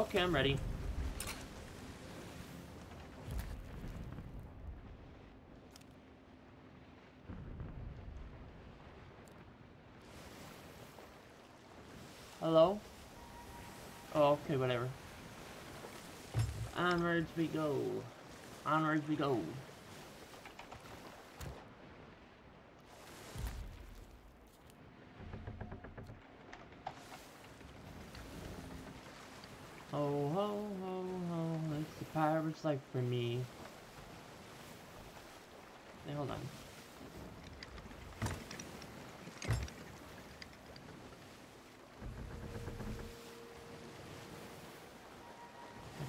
Okay, I'm ready. Hello? Oh, okay, whatever. Onwards we go. Onwards we go. Pirate's life for me. Hey, hold on.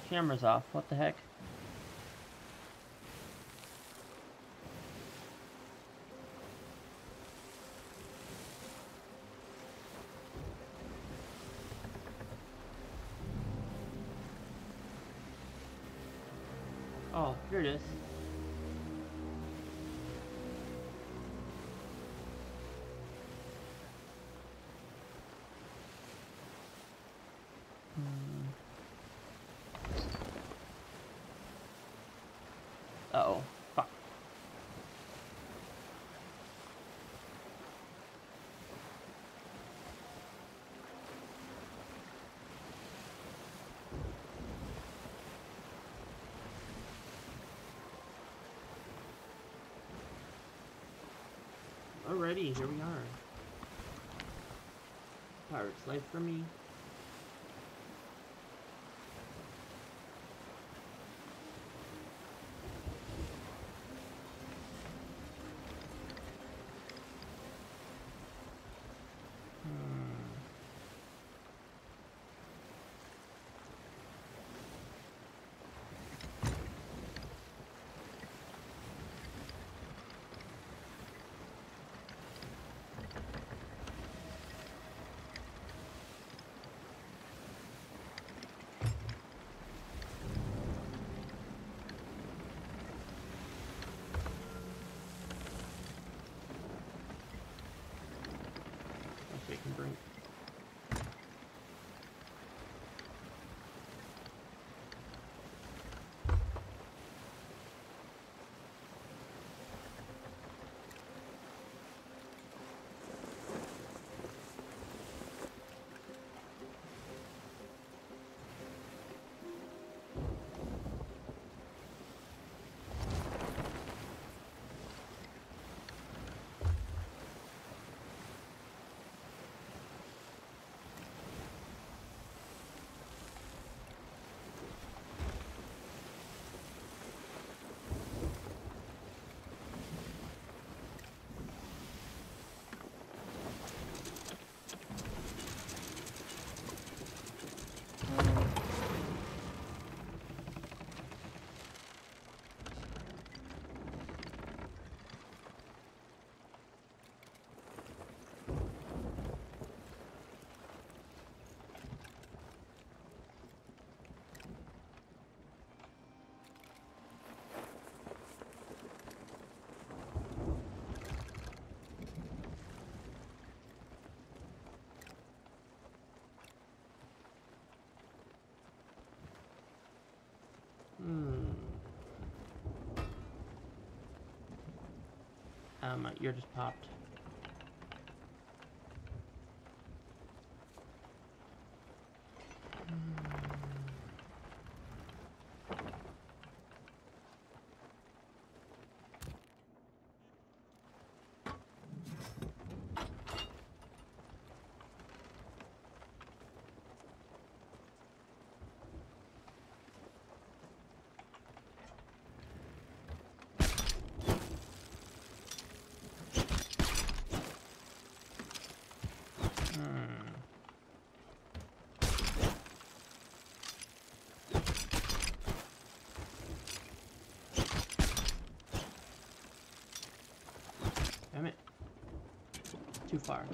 Camera's off, what the heck? Oh, here it is. Hmm. Uh oh, fuck. Alrighty, here we are. Pirate's life for me. Um, my ear just popped. Hmm. Damn it. Too far.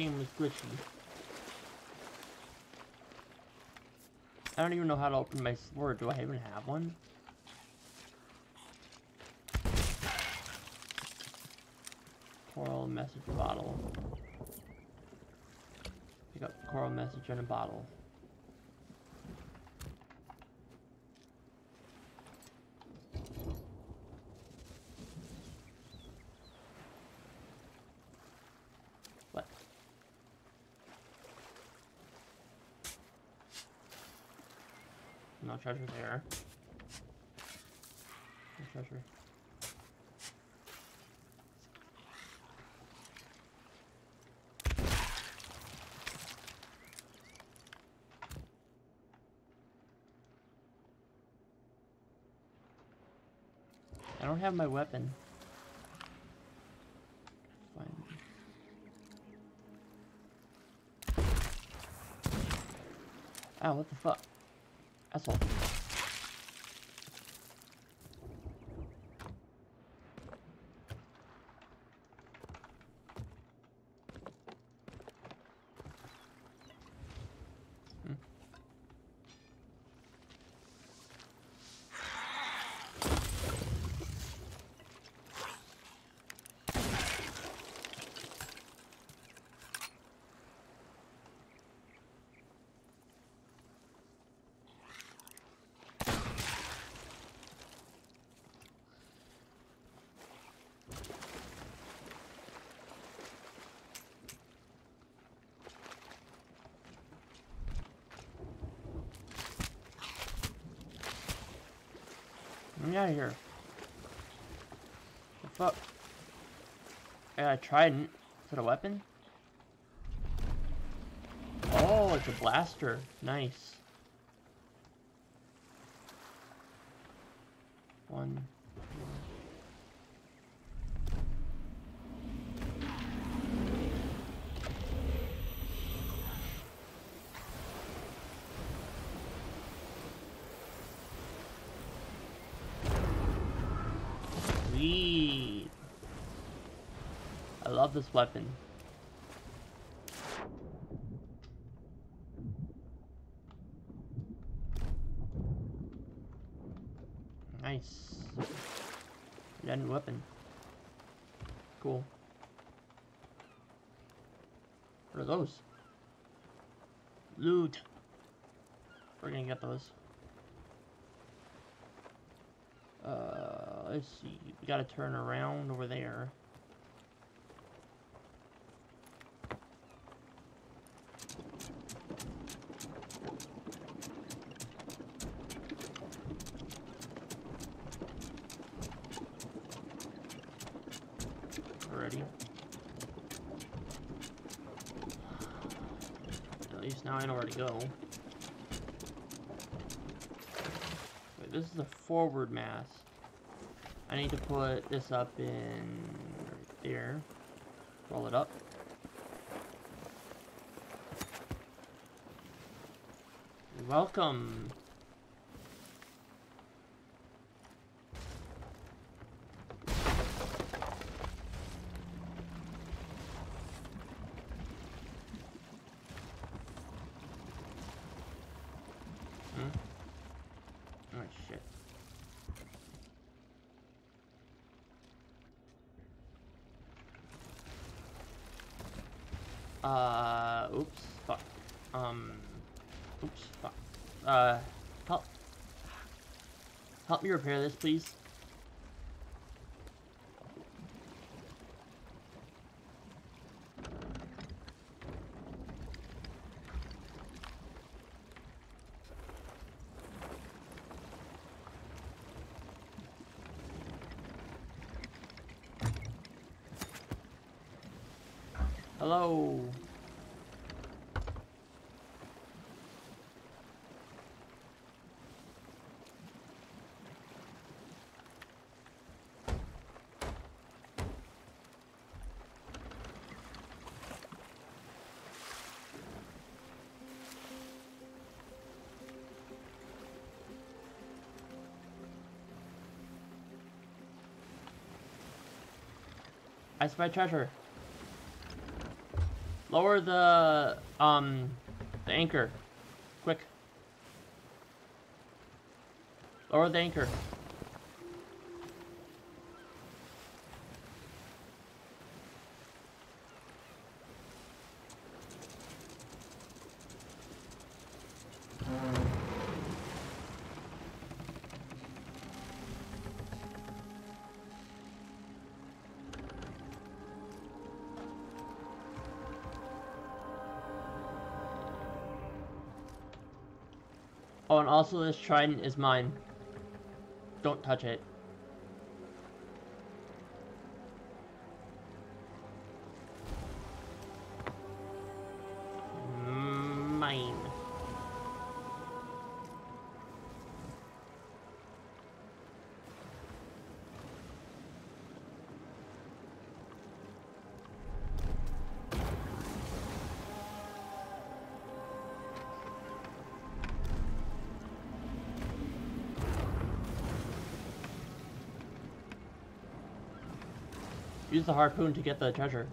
Game was glitchy. I don't even know how to open my sword. Do I even have one? Coral message bottle. Pick up coral message in a bottle. What? No treasure there. Treasure. I don't have my weapon. Ow, ah, what the fuck? Asshole. Out of here. The fuck? I got a trident. Is it a weapon? Oh, it's a blaster. Nice. One. Sweet. I love this weapon. Nice. Got a new weapon. Cool. What are those? Loot. We're gonna get those. Uh, let's see. We gotta turn around over there. Already. At least now I know where to go. Wait, this is the forward mass. I need to put this up in right there. Roll it up. Welcome. Hmm? Oh shit. Uh, oops, fuck. Um, oops, fuck. Uh, help. Repair this, please. I spy treasure. Lower the um the anchor. Quick. Lower the anchor. Also this trident is mine. Don't touch it. Use the harpoon to get the treasure.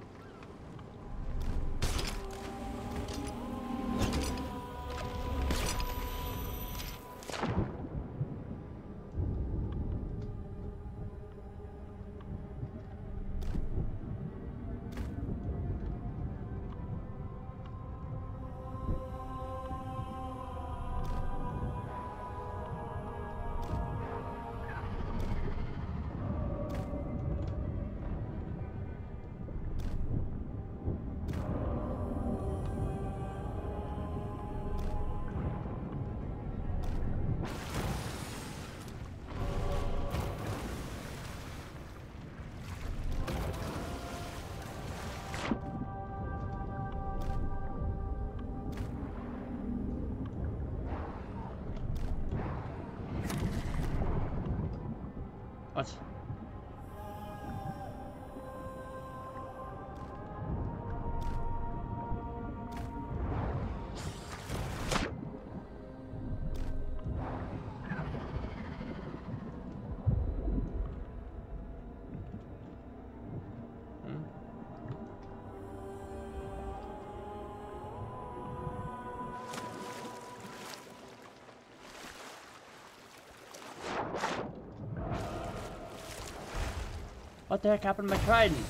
What the heck happened to my trident?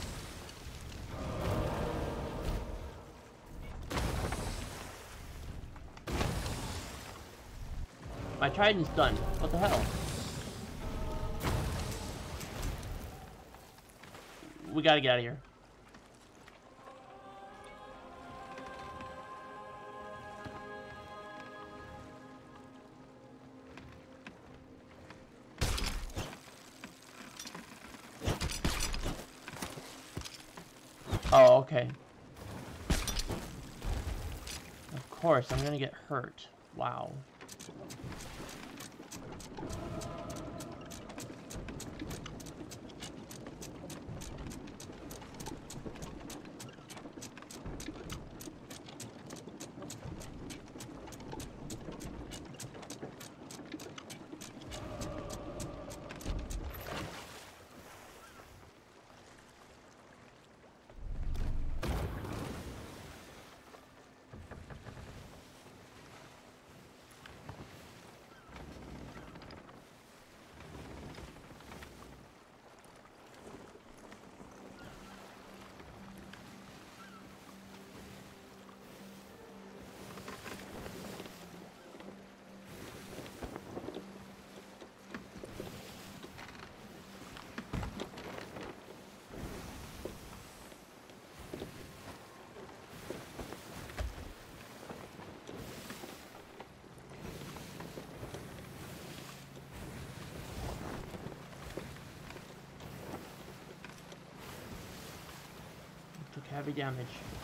My trident's done. What the hell? We gotta get out of here. Course, I'm gonna get hurt. Wow. Took heavy damage.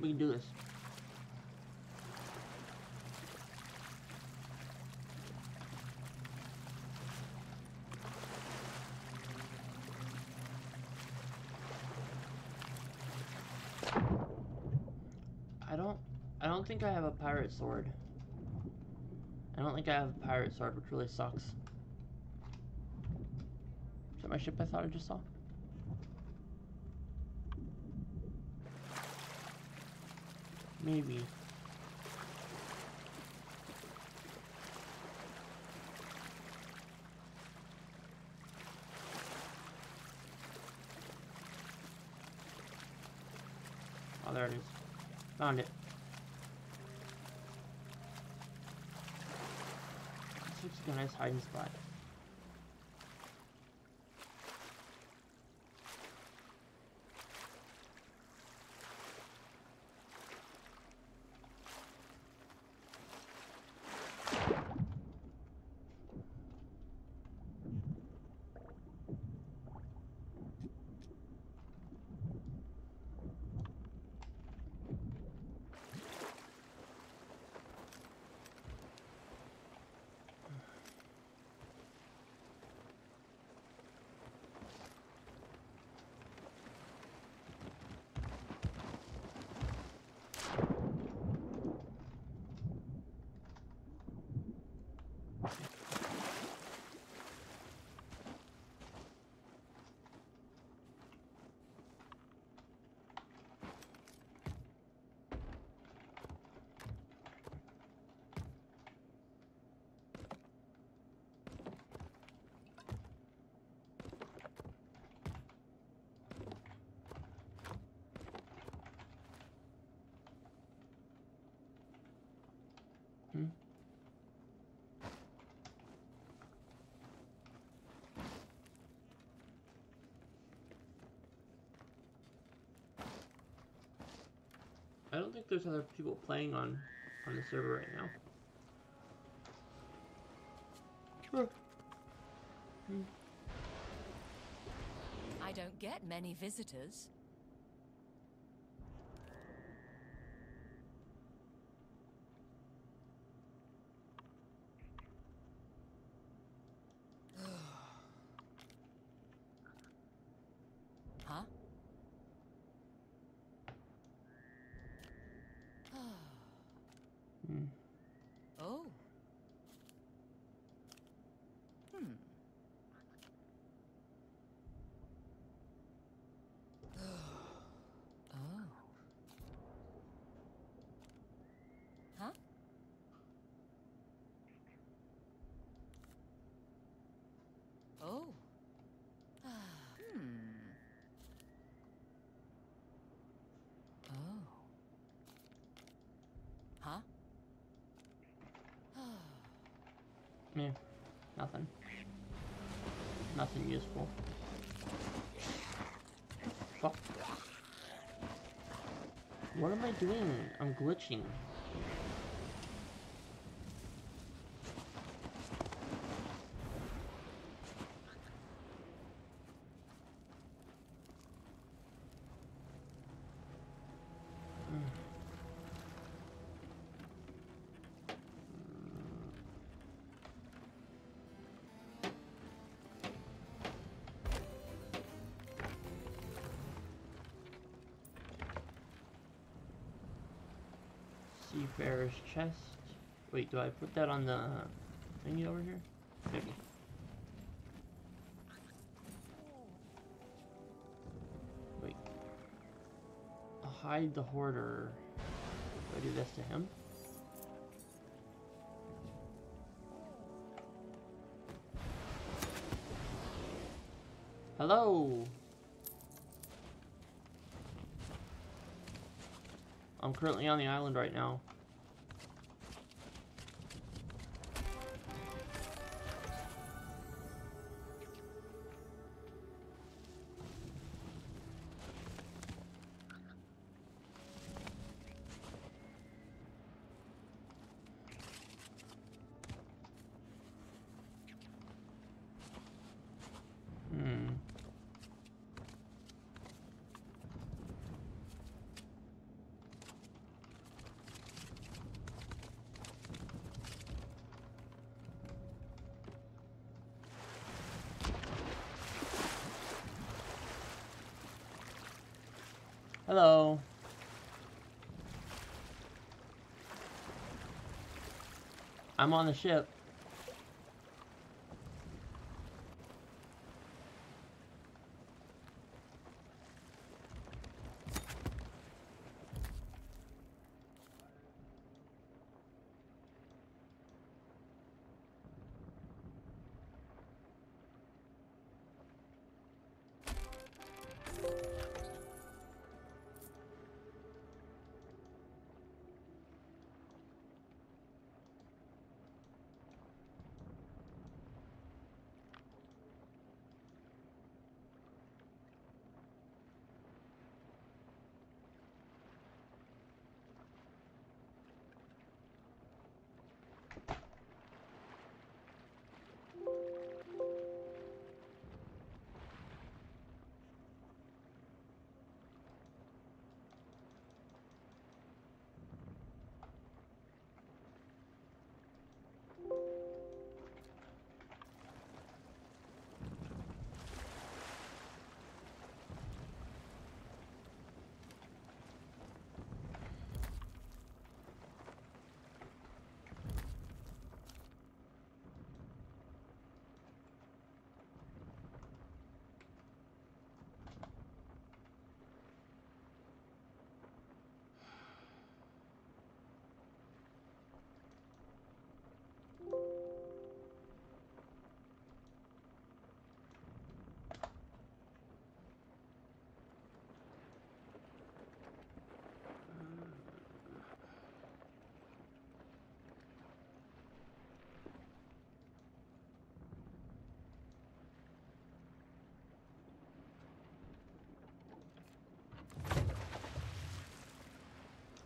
We can do this. I don't I don't think I have a pirate sword. I don't think I have a pirate sword, which really sucks. Is that my ship I thought I just saw? Maybe. Oh, there it is. Found it. This looks like a nice hiding spot. Don't think there's other people playing on on the server right now. I don't get many visitors. huh? Hmm. Oh. Hmm. oh. Huh? Oh. Ah, hmm. Oh. Huh? Yeah, nothing. Nothing useful. Fuck. What am I doing? I'm glitching. Chest. Wait, do I put that on the thingy over here? Maybe. Wait. Hide the hoarder. Do I do this to him? Hello! I'm currently on the island right now. I'm on the ship.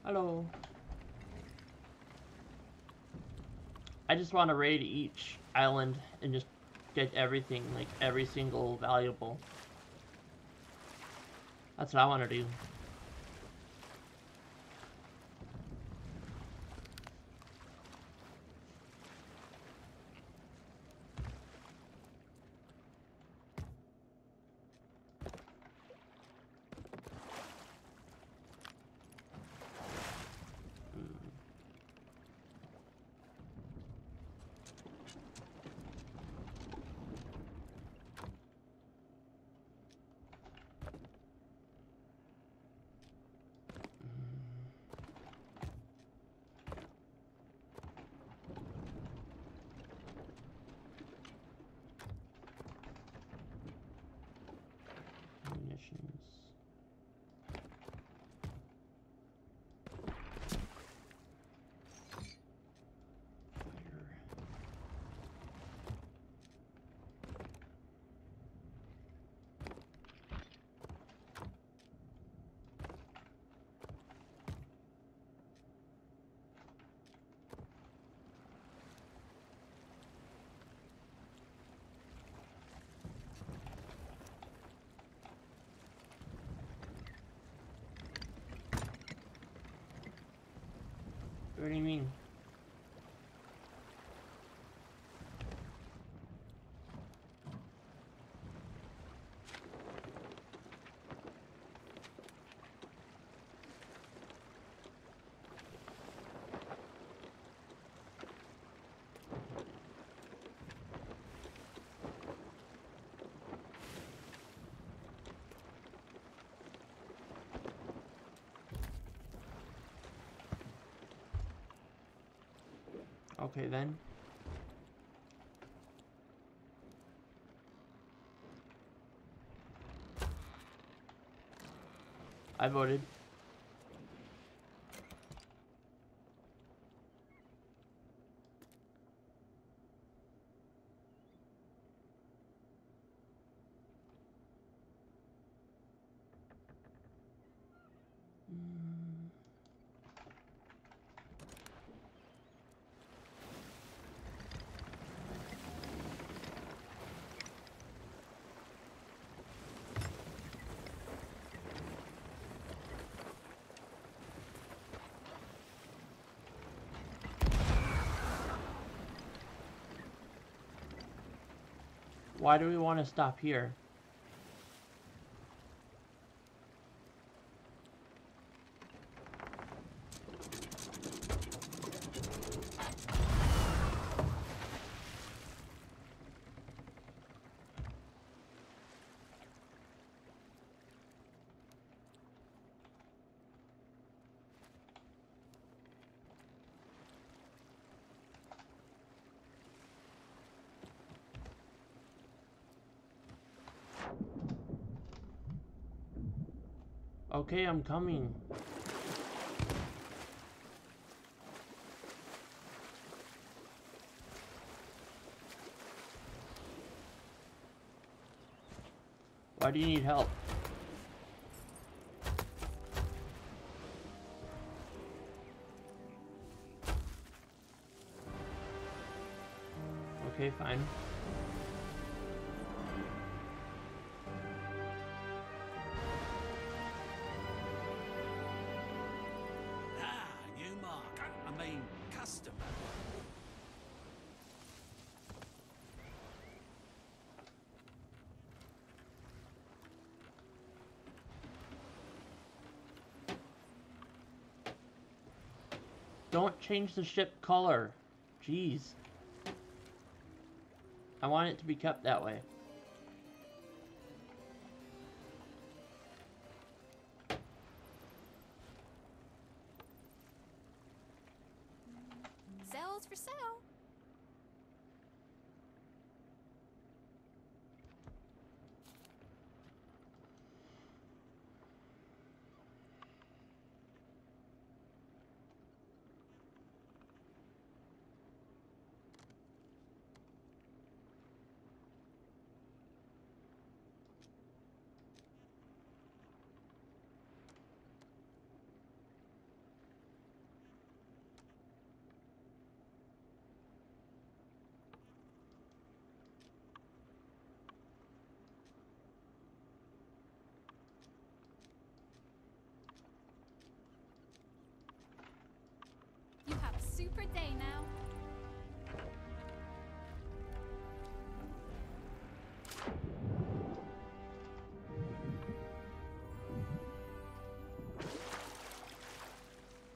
Hello. I just want to raid each island and just get everything, like every single valuable. That's what I want to do. Okay then. I voted. Why do we want to stop here? Okay, I'm coming. Why do you need help? Okay, fine. Don't change the ship color. Jeez. I want it to be kept that way.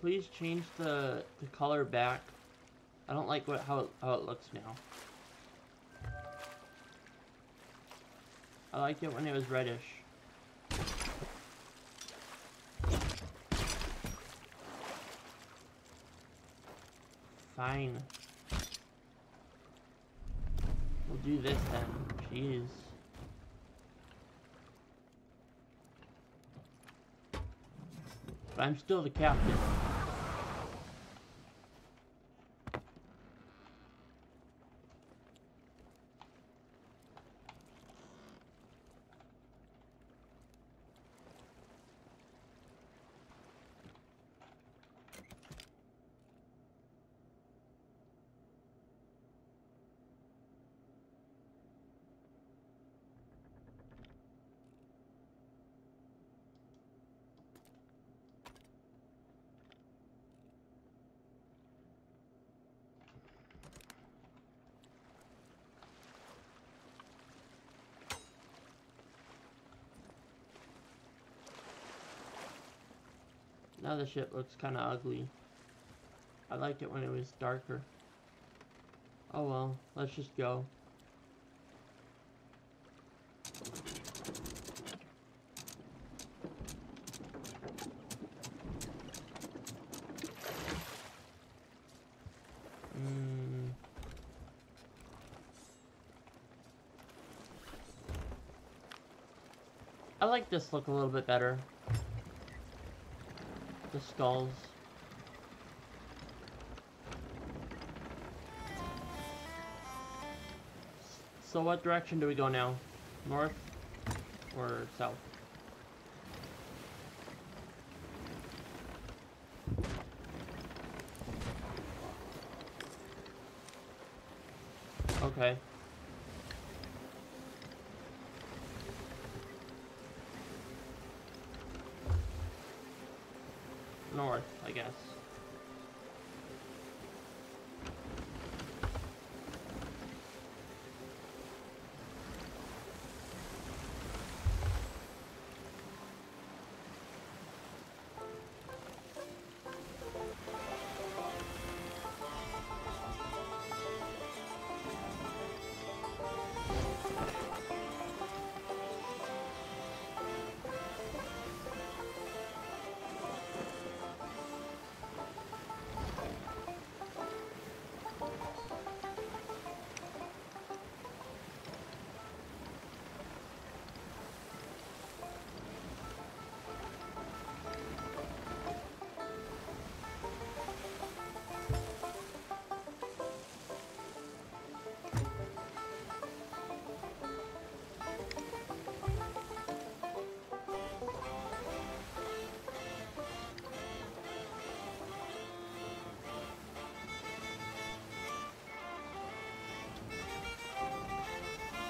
Please change the, the color back. I don't like what how, it- how it looks now. I liked it when it was reddish. Fine. We'll do this then. Jeez. But I'm still the captain. Now the ship looks kind of ugly. I liked it when it was darker. Oh well, let's just go. Mm. I like this look a little bit better. The skulls. So what direction do we go now? North or south? Okay. North, I guess.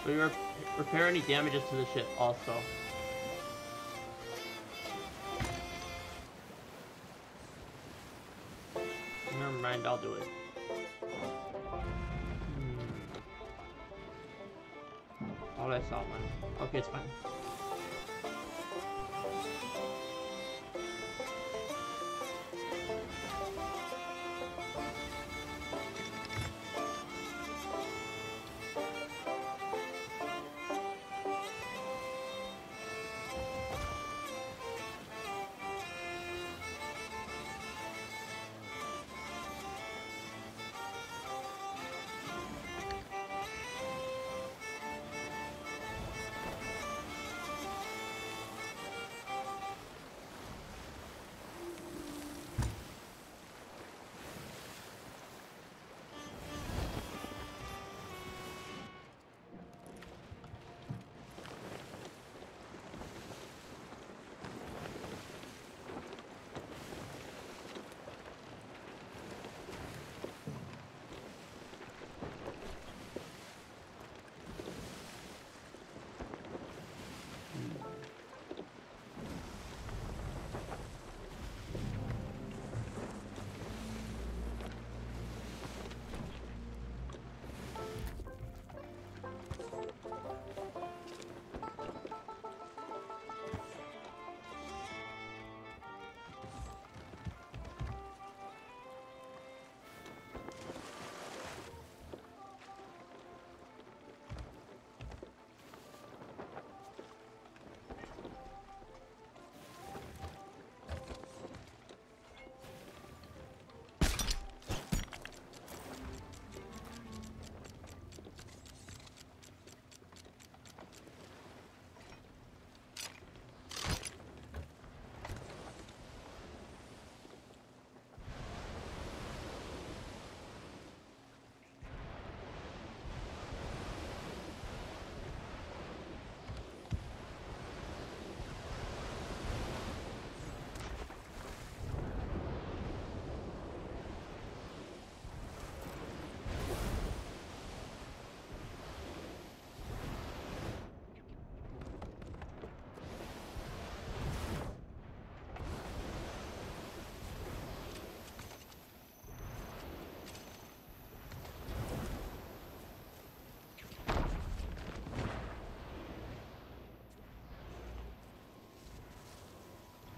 We rep repair any damages to the ship also. Never mind, I'll do it. Hmm. Oh, I saw one. Okay, it's fine.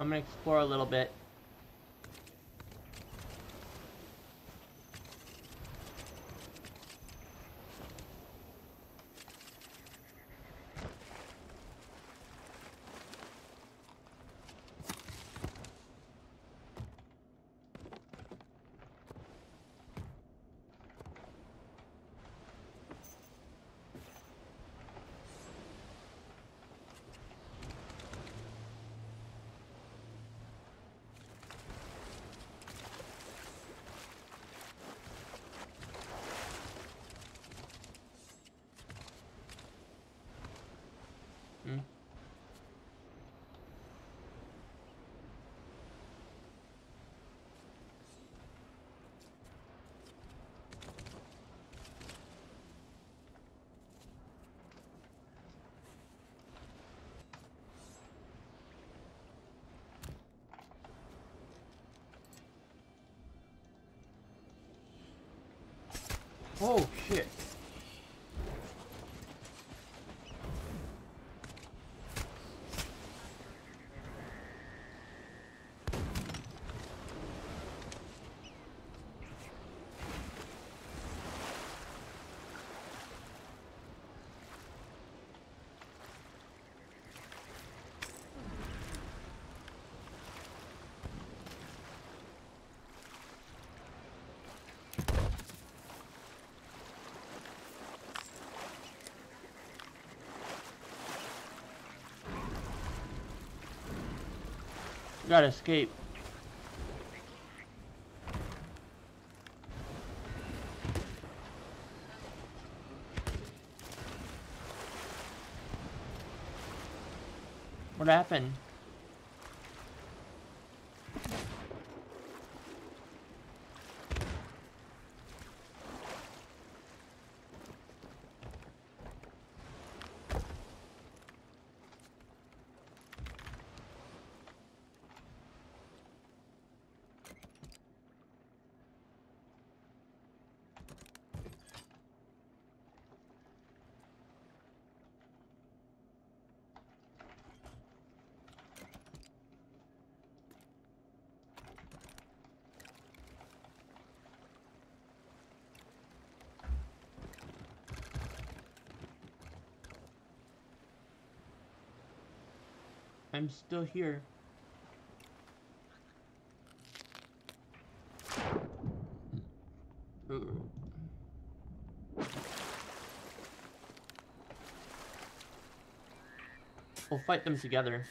I'm gonna explore a little bit. Oh shit. Gotta escape. What happened? I'm still here. We'll fight them together.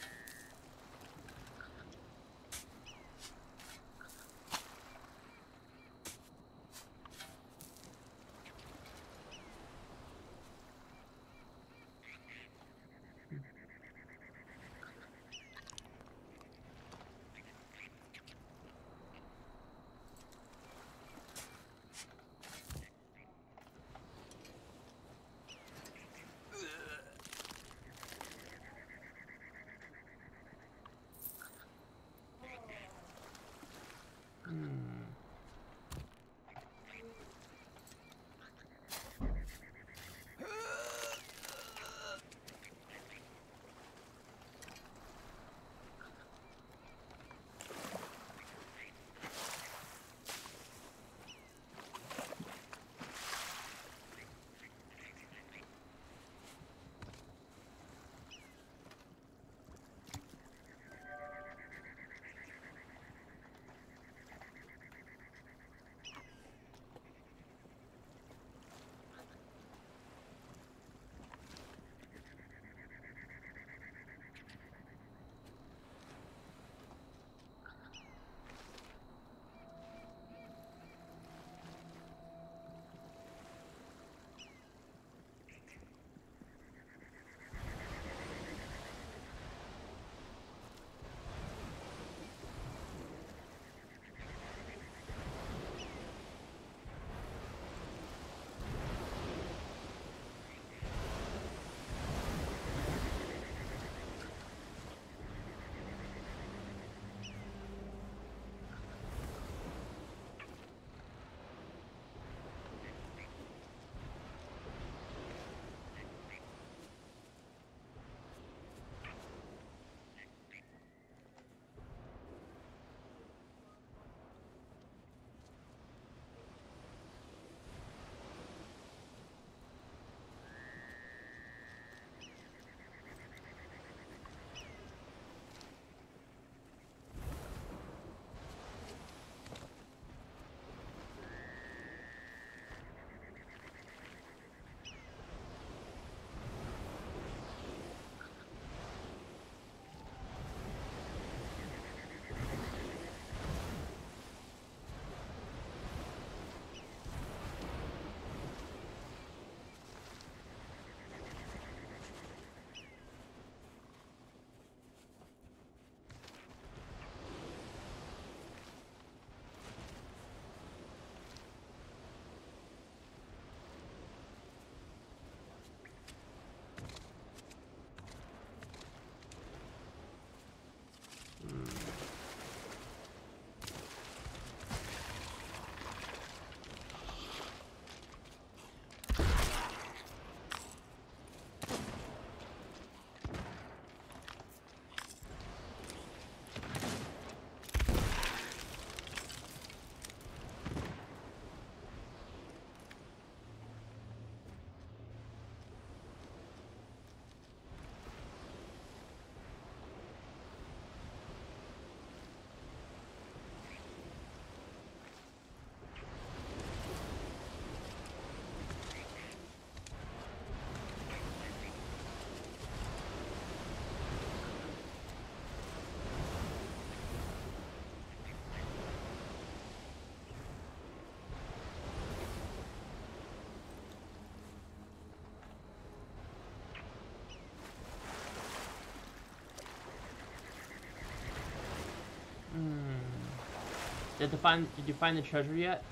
Did you find did you find the treasure yet?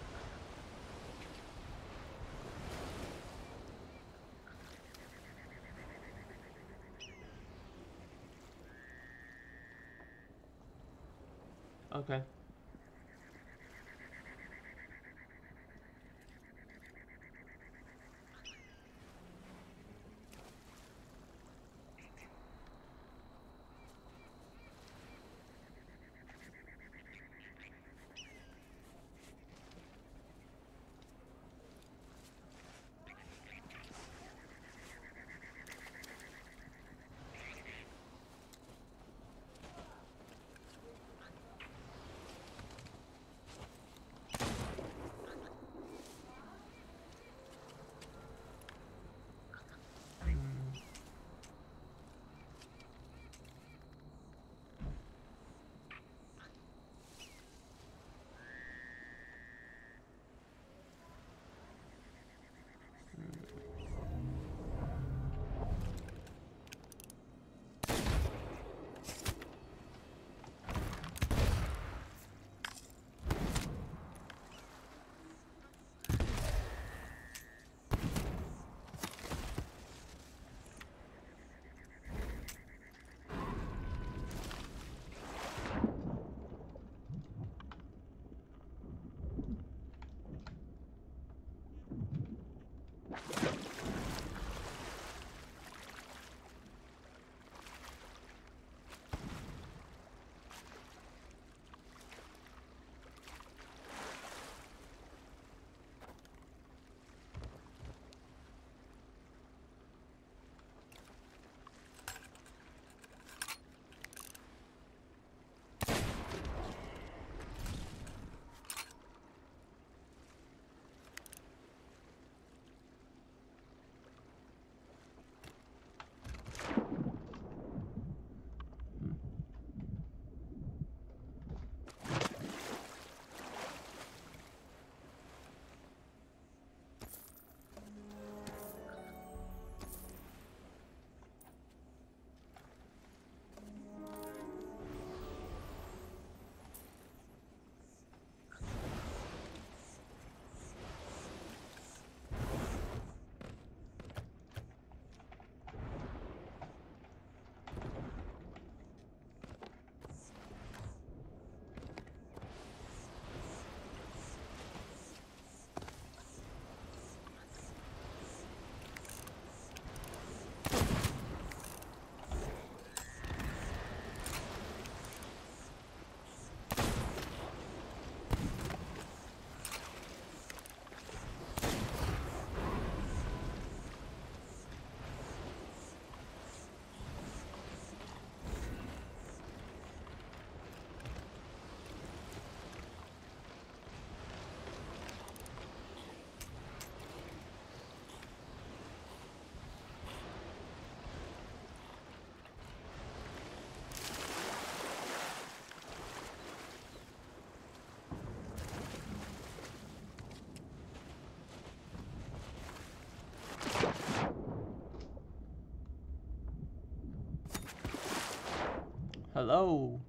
Hello.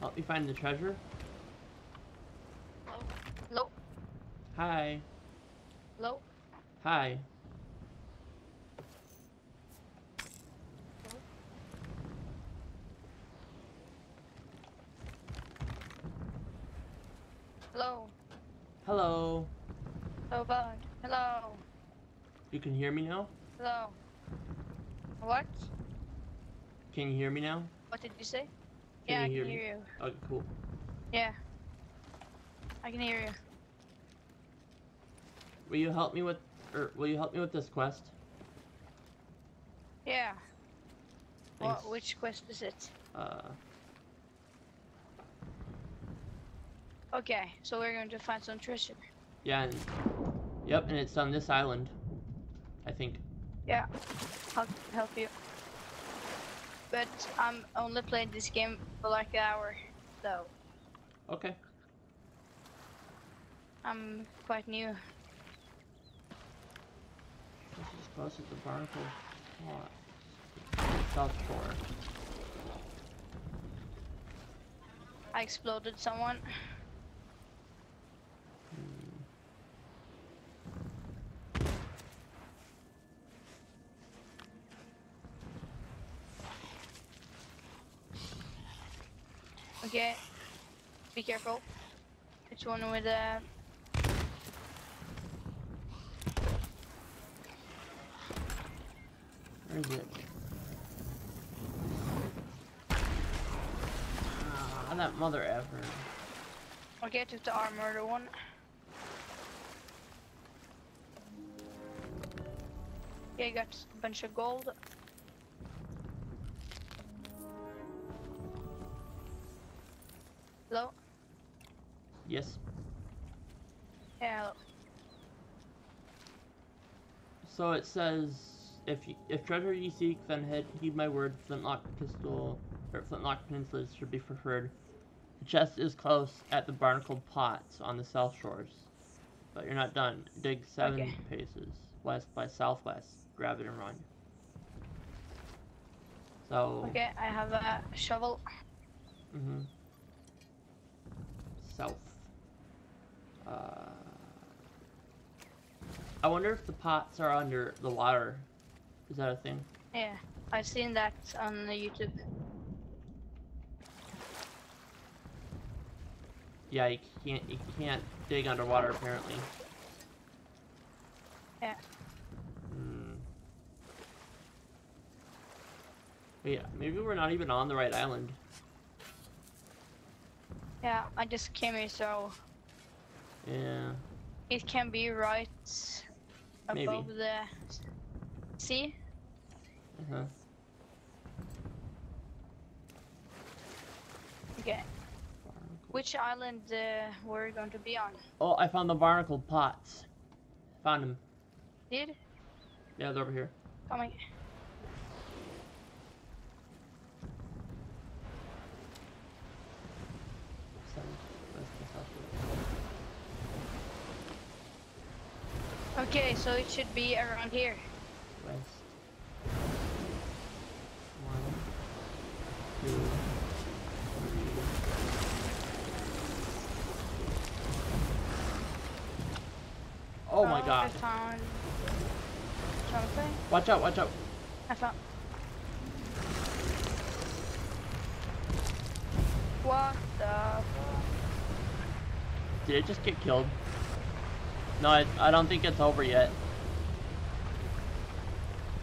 Help me find the treasure. Hello? Hi. Hello? Hi. Hello? Hello. Hello, bud. Hello? You can hear me now? Hello? What? Can you hear me now? What did you say? Can yeah, you hear I can me? hear you. Okay, cool. Yeah. I can hear you. Will you help me with, or will you help me with this quest? Yeah. Thanks. What, which quest is it? Uh, Okay, so we're going to find some treasure. yeah, and, yep, and it's on this island. I think. Yeah, I'll help you. But I'm only playing this game for like an hour, so Okay. I'm quite new. This is close to the Barnacle. South Shore. I exploded someone. Okay, be careful. Which one with uh Where is it? Ah, that mother ever. Okay, I took the armored one. Yeah, I got a bunch of gold. Hello? Yes. Yeah, hello. So it says, if you, if treasure you seek, then heed, heed my word. Flintlock pistol or Flintlock peninsulas should be preferred. The chest is close at the barnacled pots on the south shores, but you're not done. Dig seven Okay. paces west by southwest. Grab it and run. So. Okay, I have a shovel. Mm-hmm. South. Uh, I wonder if the pots are under the water. Is that a thing? Yeah, I've seen that on the YouTube. Yeah, you can't. You can't dig underwater apparently. Yeah. Hmm. But yeah, maybe we're not even on the right island. Yeah, I just came here, so Yeah. it can be right Maybe. above the sea. Uh-huh. Okay, which island uh, we're going to be on? Oh, I found the barnacle pots. Found them. Did Yeah, they're over here. coming? Seven, west by southwest. Okay, so it should be around here. West. One, two, three. Oh my I god. found something. Watch out, watch out. I found. What the? fuck? Did it just get killed? No, I, I don't think it's over yet.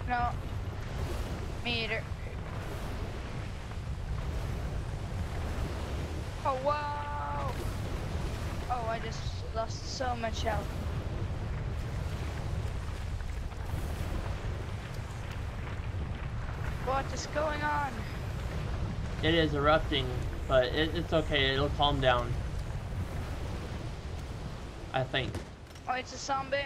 No. Me either. Oh wow! Oh, I just lost so much health. What is going on? It is erupting, but it, it's okay. It'll calm down. I think. Oh, it's a zombie.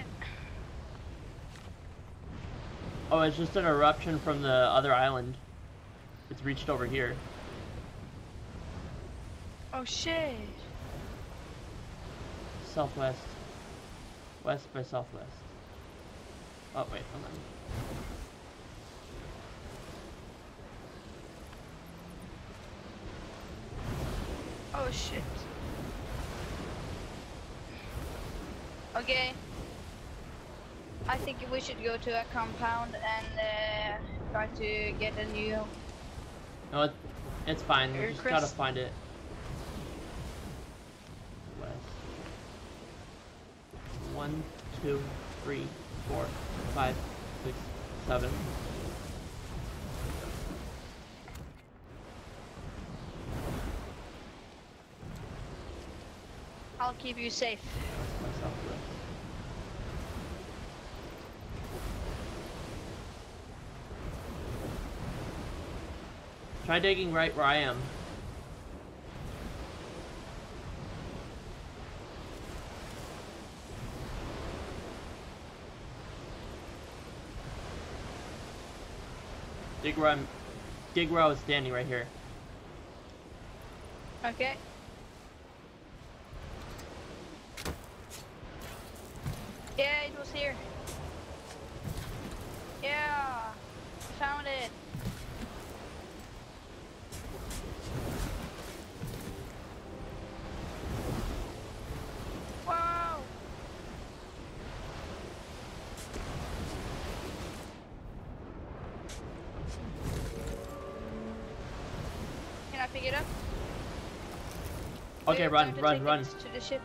Oh, it's just an eruption from the other island. It's reached over here. Oh shit. Southwest. West by southwest. Oh wait, hold on. Oh shit. Okay. I think we should go to a compound and uh, try to get a new. No, it, it's fine. We just gotta find it. West. One, two, three, four, five, six, seven. I'll keep you safe. Myself with. Try digging right where I am. Dig where I'm. Dig where I was standing right here. Okay. Yeah, it was here. Yeah, found it. Wow. Can I pick it up? Okay, We're run, run, run. To the ship.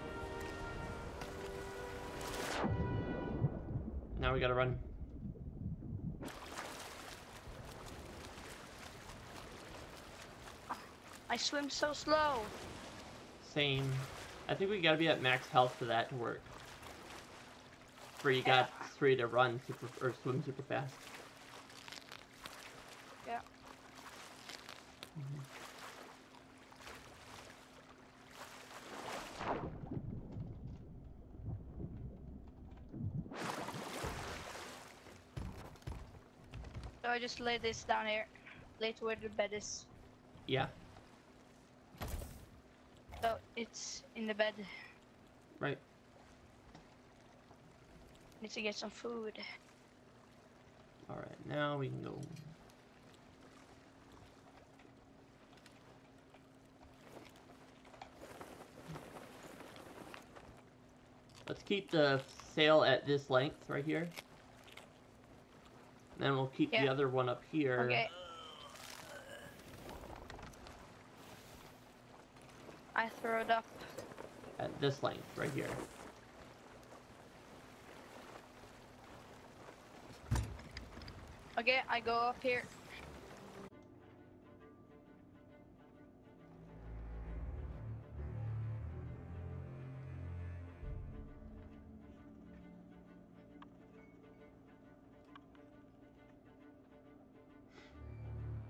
Now we gotta run. I swim so slow. Same. I think we gotta be at max health for that to work. Where you got Yeah. three to run super or swim super fast. Just lay this down here. Lay it where the bed is. Yeah, So it's in the bed. right. Need to get some food. Alright, now we can go. Let's keep the sail at this length right here. Then we'll keep the other one up here. Okay. I throw it up. At this length right here. Okay, I go up here.